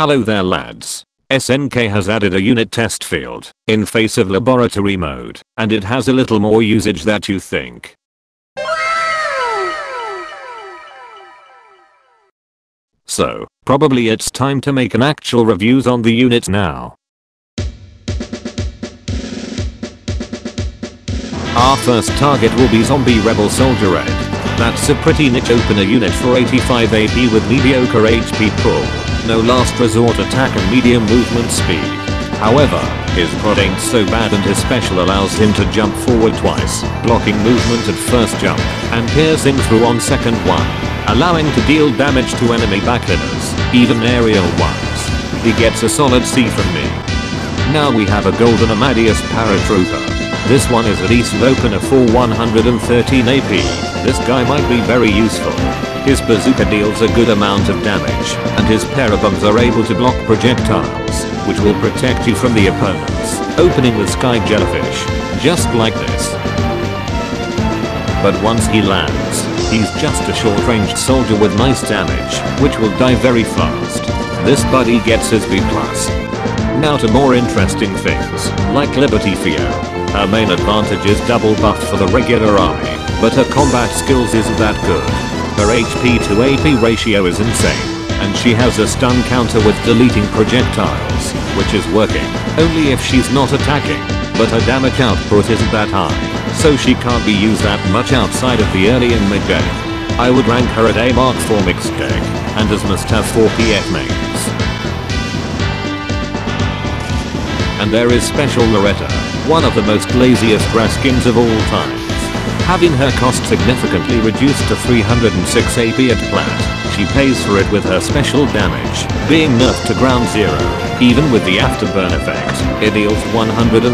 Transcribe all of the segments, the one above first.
Hello there lads. SNK has added a unit test field in face of laboratory mode and it has a little more usage that you think. So, probably it's time to make an actual reviews on the unit now. Our first target will be Zombie Rebel Soldier Red. That's a pretty niche opener unit for 85 AP with mediocre HP pull, no last resort attack and medium movement speed. However, his prod ain't so bad and his special allows him to jump forward twice, blocking movement at first jump, and piercing through on second one, allowing to deal damage to enemy backliners, even aerial ones. He gets a solid C from me. Now we have a golden Amadeus paratrooper. This one is at least opener for 113 AP. This guy might be very useful. His bazooka deals a good amount of damage, and his parabombs are able to block projectiles, which will protect you from the opponents, opening the sky jellyfish, just like this. But once he lands, he's just a short-ranged soldier with nice damage, which will die very fast. This buddy gets his B+. Now to more interesting things, like Liberty Theo. Her main advantage is double buff for the regular army, but her combat skills isn't that good. Her HP to AP ratio is insane, and she has a stun counter with deleting projectiles, which is working, only if she's not attacking, but her damage output isn't that high, so she can't be used that much outside of the early and mid game. I would rank her at A Mark for mixed deck, and as must have 4 PF mains. And there is Special Loretta, one of the most laziest grass skins of all times. Having her cost significantly reduced to 306 AP at plat, she pays for it with her special damage, being nerfed to ground zero. Even with the afterburn effect, it deals 130,000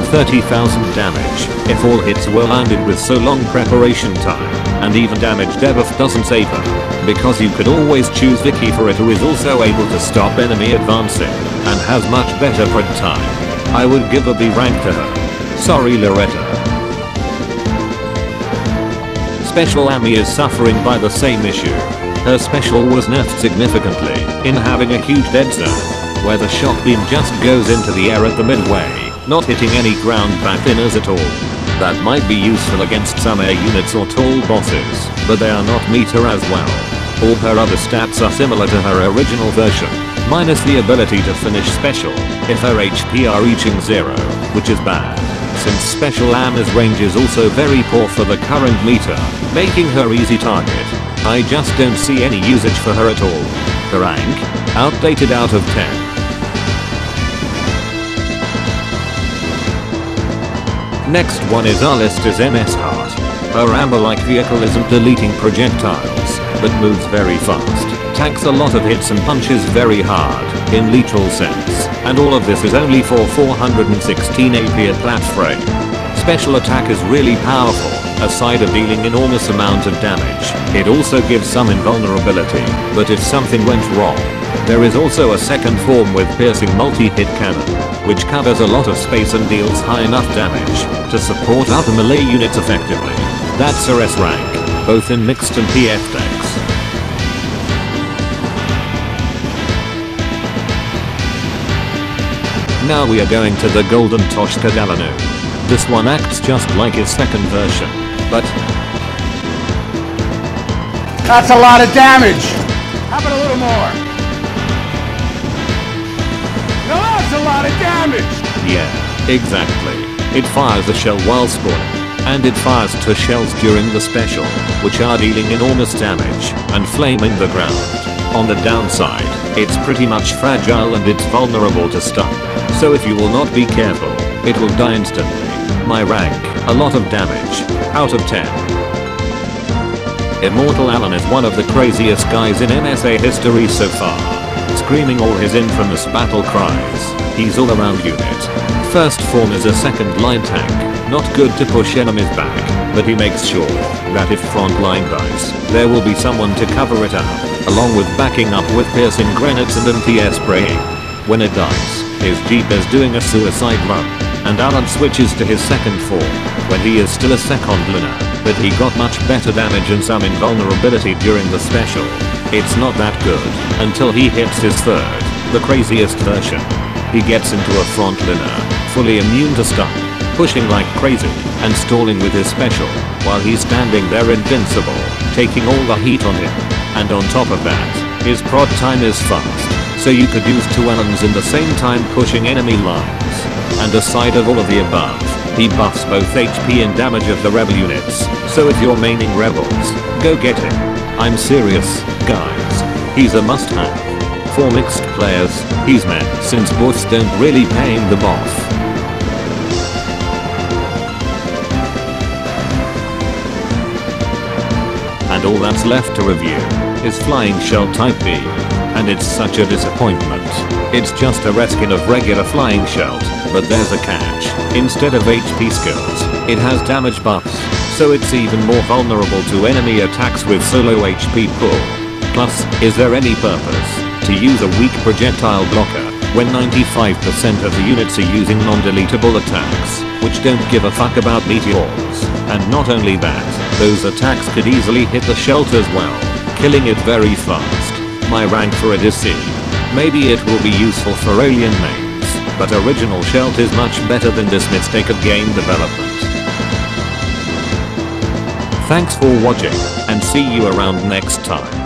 damage if all hits were landed with so long preparation time, and even damage debuff doesn't save her, because you could always choose Vicky for it who is also able to stop enemy advancing, and has much better prod time. I would give a B rank to her. Sorry Loretta. Special Amy is suffering by the same issue. Her special was nerfed significantly in having a huge dead zone, where the shock beam just goes into the air at the midway, not hitting any ground backliners at all. That might be useful against some air units or tall bosses, but they are not meter as well. All her other stats are similar to her original version, minus the ability to finish special if her HP are reaching zero, which is bad. Since special Am's range is also very poor for the current meter, making her easy target. I just don't see any usage for her at all. Her rank? Outdated out of 10. Next one is is MS Heart. Her amber-like vehicle isn't deleting projectiles, but moves very fast, tanks a lot of hits and punches very hard, in literal sense, and all of this is only for 416 AP at flat frame. Special attack is really powerful, aside of dealing enormous amount of damage, it also gives some invulnerability, but if something went wrong, there is also a second form with piercing multi-hit cannon, which covers a lot of space and deals high enough damage to support other melee units effectively. That's her S rank, both in mixed and PF decks. Now we are going to the Golden Toshka Delano. This one acts just like his second version, but That's a lot of damage. How about a little more? No, that's a lot of damage. yeah, exactly. It fires a shell while spawning, and it fires two shells during the special, which are dealing enormous damage and flaming the ground. On the downside, it's pretty much fragile and it's vulnerable to stun, so if you will not be careful, it will die instantly. My rank, a lot of damage, out of 10. Immortal Allen is one of the craziest guys in MSA history so far. Screaming all his infamous battle cries. He's all around unit. First form is a second line tank, not good to push enemies back, but he makes sure that if front line dies, there will be someone to cover it up, along with backing up with piercing grenades and anti-air spraying. When it dies, his jeep is doing a suicide run, and Allen switches to his second form, when he is still a second liner, but he got much better damage and some invulnerability during the special. It's not that good, until he hits his third, the craziest version. He gets into a frontliner, fully immune to stun, pushing like crazy, and stalling with his special, while he's standing there invincible, taking all the heat on him. And on top of that, his prod time is fast, so you could use two Allens in the same time pushing enemy lines. And aside of all of the above, he buffs both HP and damage of the rebel units, so if you're maining rebels, go get him. I'm serious, guys. He's a must have. For mixed players, he's meant since bots don't really pay him the buff. And all that's left to review is Flying Shell Type B. And it's such a disappointment. It's just a reskin of regular Flying Shell, but there's a catch. Instead of HP skills, it has damage buffs, so it's even more vulnerable to enemy attacks with solo HP pull. Plus, is there any purpose to use a weak projectile blocker when 95% of the units are using non-deletable attacks, which don't give a fuck about meteors? And not only that, those attacks could easily hit the Shelt as well, killing it very fast. My rank for C. Maybe it will be useful for alien mains, but original Shelt is much better than this mistake of game development. Thanks for watching, and see you around next time.